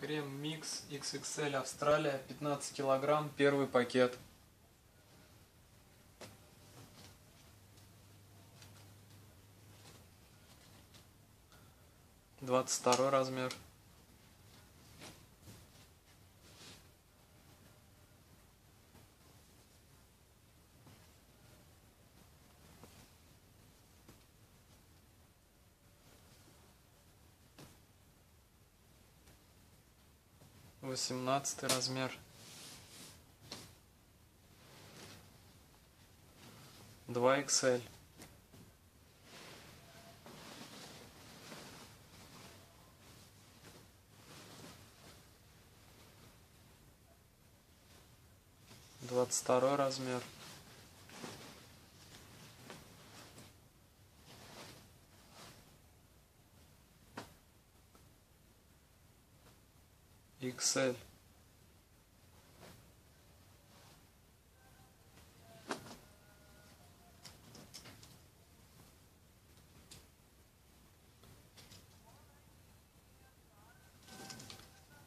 Крем Микс XXL Австралия, 15 килограмм, первый пакет. Двадцать второй размер. Восемнадцатый размер. Два XL. Двадцать второй размер. XL.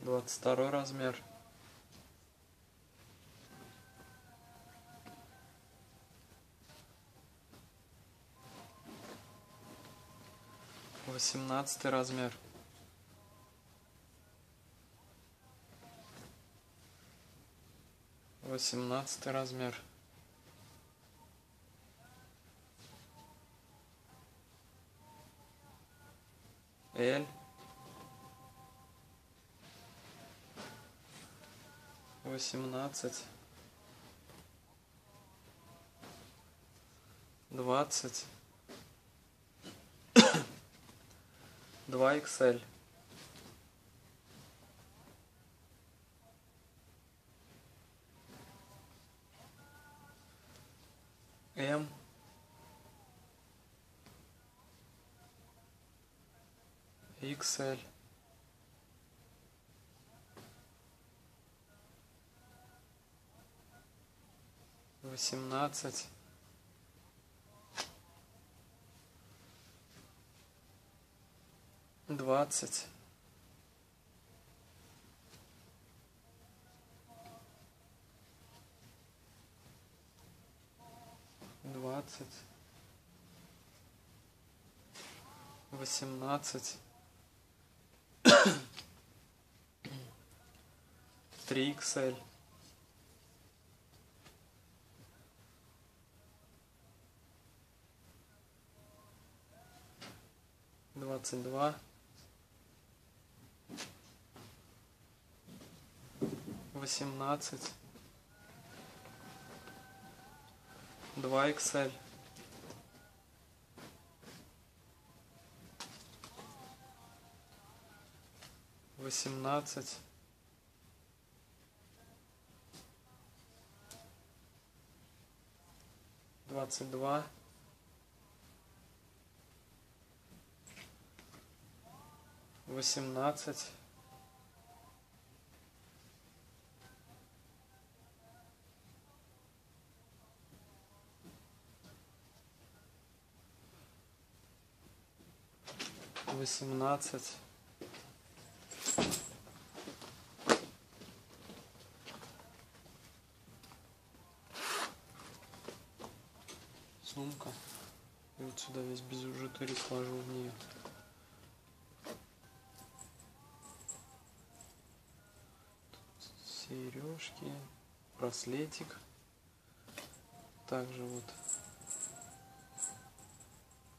Двадцать второй размер. Восемнадцатый размер. Восемнадцатый размер. L. Восемнадцать. Двадцать. Два XL. М. XL. Восемнадцать. Двадцать. двадцать, восемнадцать, три XL, двадцать два, восемнадцать, два XL. Восемнадцать. Двадцать два. Восемнадцать. восемнадцать сумка и сюда весь бижутерий сложу в нее сережки браслетик также вот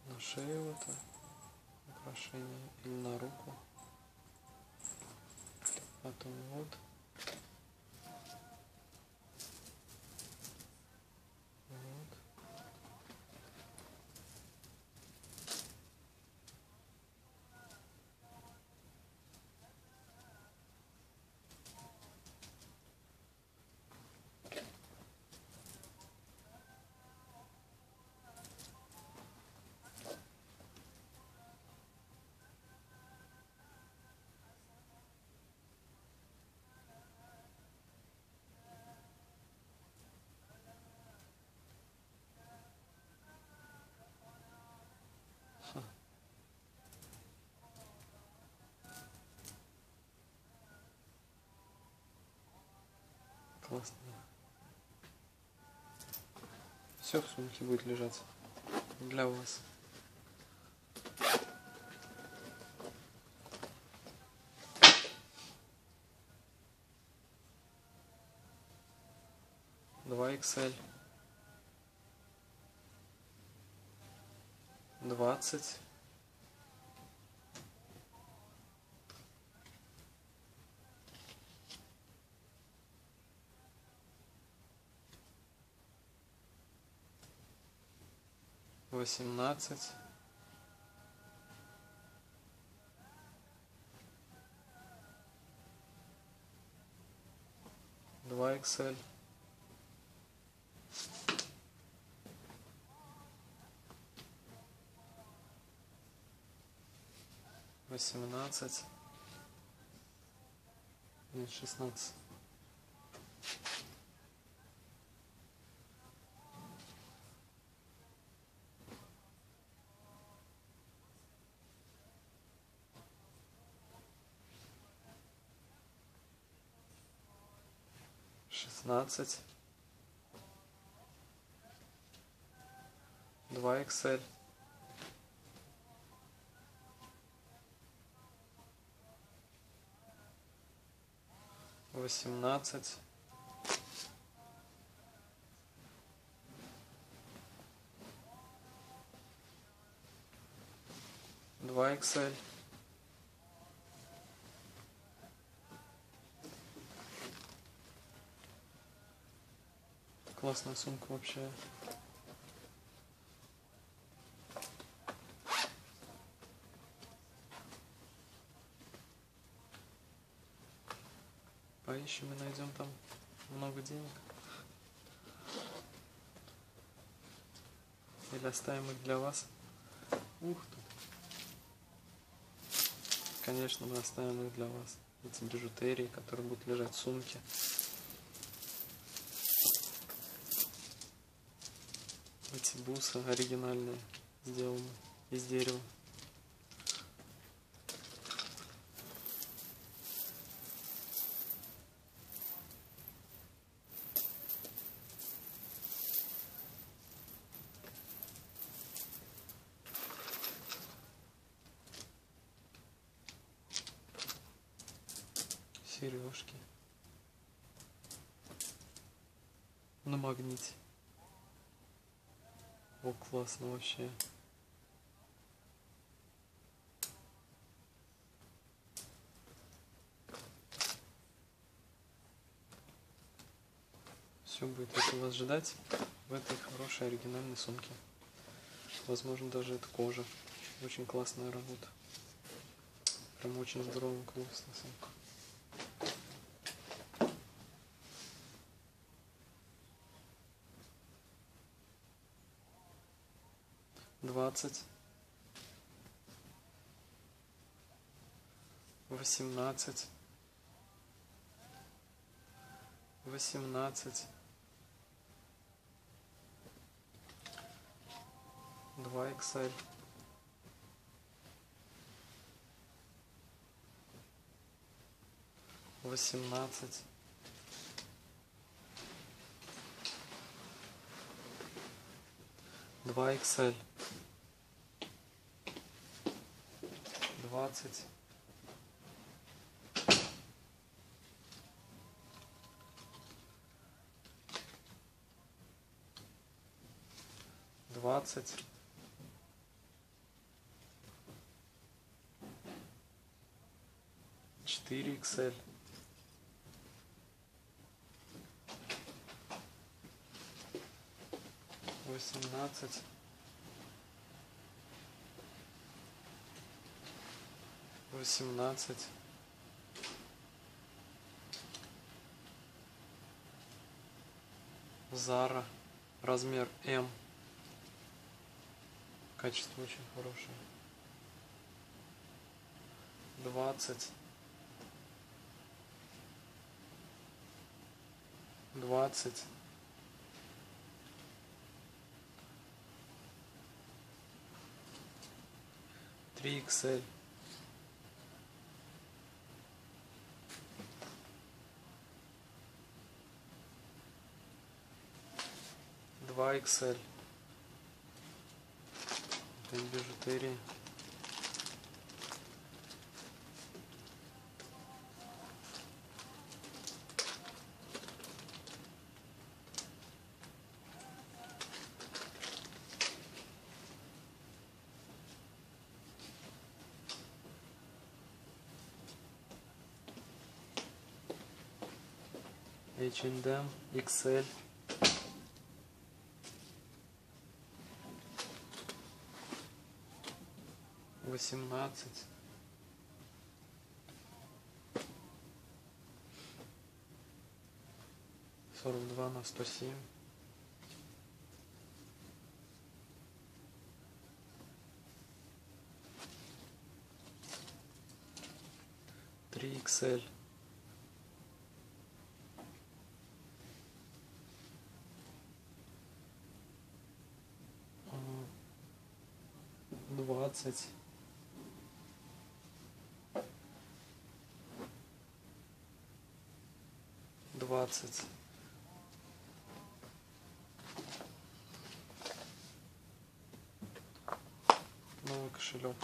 на шею вот украшение или на руку. Потом. Вот. Классно. Все в сумке будет лежать для вас. Два XL. Двадцать. Восемнадцать. Два XL восемнадцать. Нет шестнадцать шестнадцать. Два XL восемнадцать. Два XL Классная сумка вообще. Поищем и найдем там много денег. Или оставим их для вас. Ух ты. Конечно, мы оставим их для вас. Эти бижутерии, которые будут лежать в сумке. Эти бусы оригинальные, сделаны из дерева. сережки на магните. О, классно вообще. Все будет это вас ждать в этой хорошей оригинальной сумке. Возможно, даже это кожа. Очень классная работа. Прям очень здоровая, классная сумка. двадцать, восемнадцать, восемнадцать, два Excel. восемнадцать, два Excel. 20. Двадцать. Четыре Excel. Восемнадцать. Восемнадцать. Зара размер М. Качество очень хорошее. Двадцать. Двадцать. Три XL 2 XL. Это бижутерия. H&M XL. Восемнадцать. Сорок два на сто семь. Три XL. двадцать двадцать новый кошелек.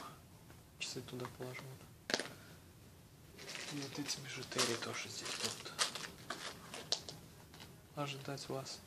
Часы туда положу. Вот эти бижутерии тоже здесь будут. Ожидать вас